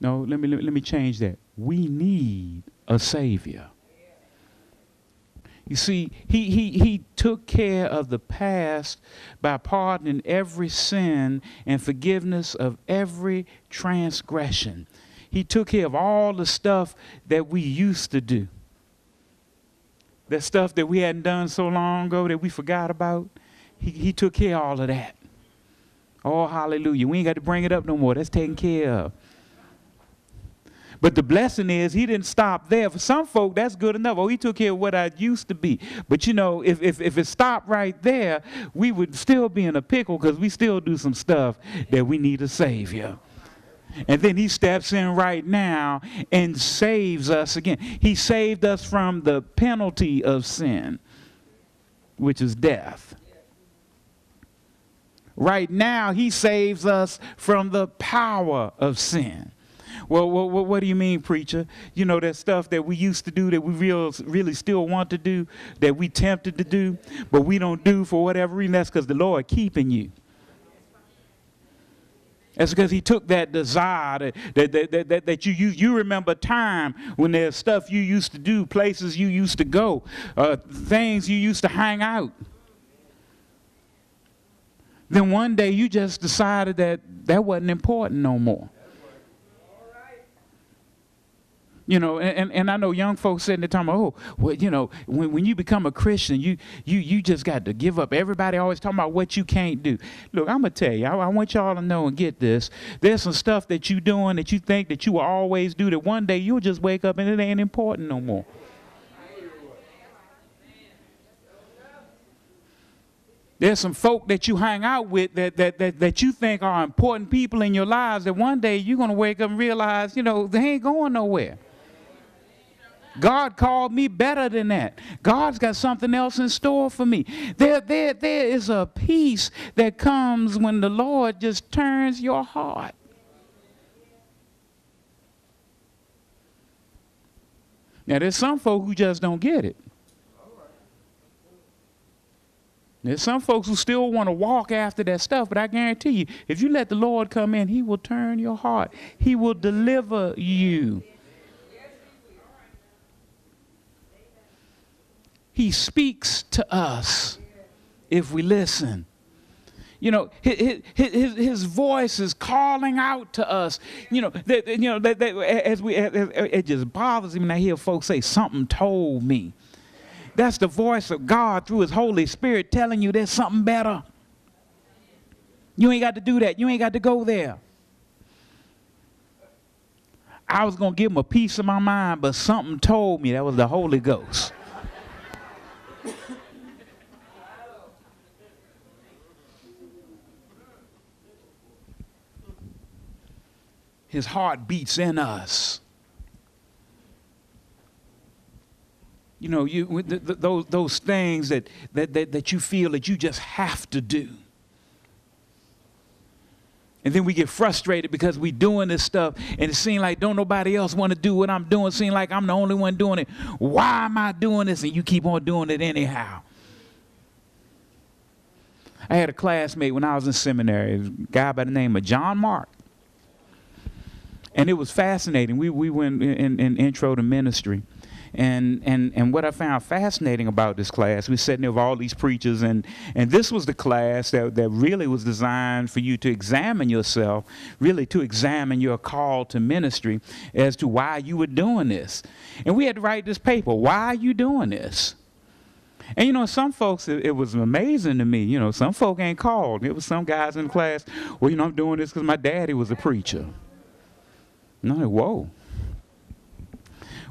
No, let me, let me, change that. We need a Savior. You see, he, he, he took care of the past by pardoning every sin and forgiveness of every transgression. He took care of all the stuff that we used to do. That stuff that we hadn't done so long ago that we forgot about. He, he took care of all of that. Oh, hallelujah. We ain't got to bring it up no more. That's taken care of. But the blessing is he didn't stop there. For some folk, that's good enough. Oh, he took care of what I used to be. But you know, if, if, if it stopped right there, we would still be in a pickle because we still do some stuff that we need a Savior. And then he steps in right now and saves us again. He saved us from the penalty of sin, which is death. Right now, he saves us from the power of sin. Well, what do you mean, preacher? You know, that stuff that we used to do that we real, really still want to do, that we tempted to do, but we don't do for whatever reason. That's because the Lord keeping you. That's because he took that desire that, that, that, that, that you, you, you remember time when there's stuff you used to do, places you used to go, uh, things you used to hang out. Then one day you just decided that that wasn't important no more. You know, and, and I know young folks sitting there talking about, oh, well, you know, when, when you become a Christian, you you you just got to give up. Everybody always talking about what you can't do. Look, I'm gonna tell you, I, I want y'all to know and get this. There's some stuff that you doing that you think that you will always do that one day you'll just wake up and it ain't important no more. There's some folk that you hang out with that, that, that, that you think are important people in your lives that one day you're going to wake up and realize, you know, they ain't going nowhere. God called me better than that. God's got something else in store for me. There, there, there is a peace that comes when the Lord just turns your heart. Now, there's some folk who just don't get it. There's some folks who still want to walk after that stuff, but I guarantee you, if you let the Lord come in, He will turn your heart, He will deliver you. He speaks to us if we listen. You know, his, his, his voice is calling out to us. You know, that, you know that, that, as we, it just bothers me when I hear folks say, something told me. That's the voice of God through his Holy Spirit telling you there's something better. You ain't got to do that. You ain't got to go there. I was going to give him a piece of my mind, but something told me that was the Holy Ghost. His heart beats in us. You know, you, those, those things that, that, that, that you feel that you just have to do. And then we get frustrated because we doing this stuff and it seems like don't nobody else want to do what I'm doing. It seems like I'm the only one doing it. Why am I doing this? And you keep on doing it anyhow. I had a classmate when I was in seminary, a guy by the name of John Mark and it was fascinating. We, we went in, in, in, intro to ministry. And, and, and what I found fascinating about this class, we sitting there with all these preachers, and, and this was the class that, that really was designed for you to examine yourself, really to examine your call to ministry as to why you were doing this. And we had to write this paper. Why are you doing this? And you know, some folks, it, it, was amazing to me. You know, some folk ain't called. It was some guys in the class, well, you know, I'm doing this because my daddy was a preacher. Like, whoa.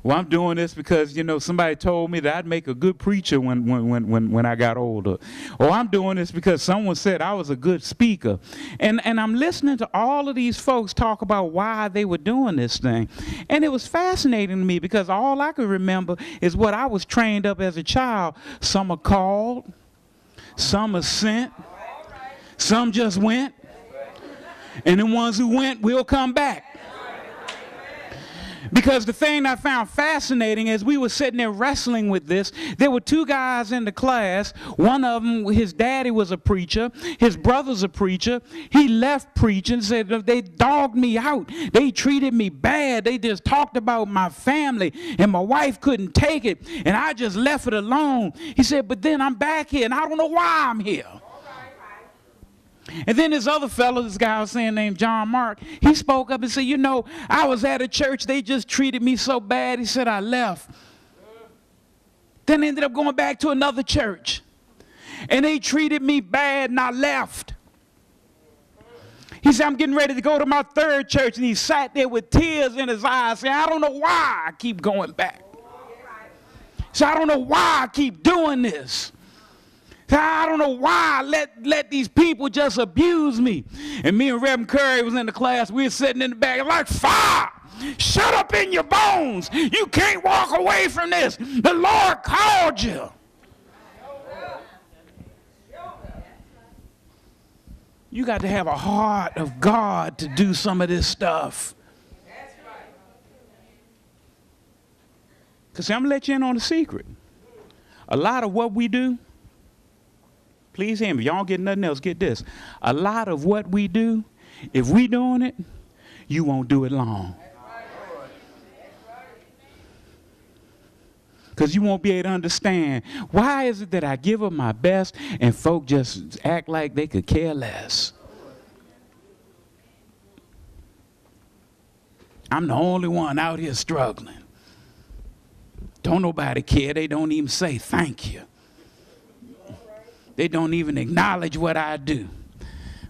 Well, I'm doing this because, you know, somebody told me that I'd make a good preacher when, when, when, when, I got older. Or I'm doing this because someone said I was a good speaker. And, and I'm listening to all of these folks talk about why they were doing this thing. And it was fascinating to me because all I could remember is what I was trained up as a child. Some are called, some are sent, some just went, and the ones who went will come back. Because the thing I found fascinating as we were sitting there wrestling with this, there were two guys in the class. One of them, his daddy was a preacher, his brother's a preacher. He left preaching, said they dogged me out. They treated me bad. They just talked about my family, and my wife couldn't take it, and I just left it alone. He said, But then I'm back here, and I don't know why I'm here. And then this other fellow, this guy I was saying named John Mark, he spoke up and said, You know, I was at a church, they just treated me so bad. He said, I left. Then ended up going back to another church. And they treated me bad and I left. He said, I'm getting ready to go to my third church. And he sat there with tears in his eyes saying, I don't know why I keep going back. So I don't know why I keep doing this. I don't know why I let, let these people just abuse me. And me and Reverend Curry was in the class. We were sitting in the back like, fire! Shut up in your bones. You can't walk away from this. The Lord called you. You got to have a heart of God to do some of this stuff. Because I'm going to let you in on a secret. A lot of what we do, Please hear me. Y'all get nothing else. Get this. A lot of what we do, if we doing it, you won't do it long. Because you won't be able to understand why is it that I give up my best and folk just act like they could care less. I'm the only one out here struggling. Don't nobody care. They don't even say thank you. They don't even acknowledge what I do.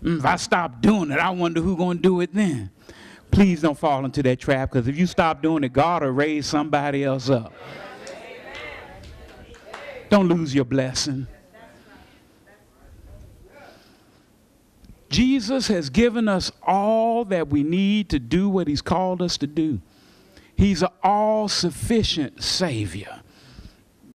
Mm, if I stop doing it, I wonder who's going to do it then. Please don't fall into that trap because if you stop doing it, God will raise somebody else up. Don't lose your blessing. Jesus has given us all that we need to do what he's called us to do. He's an all sufficient Savior.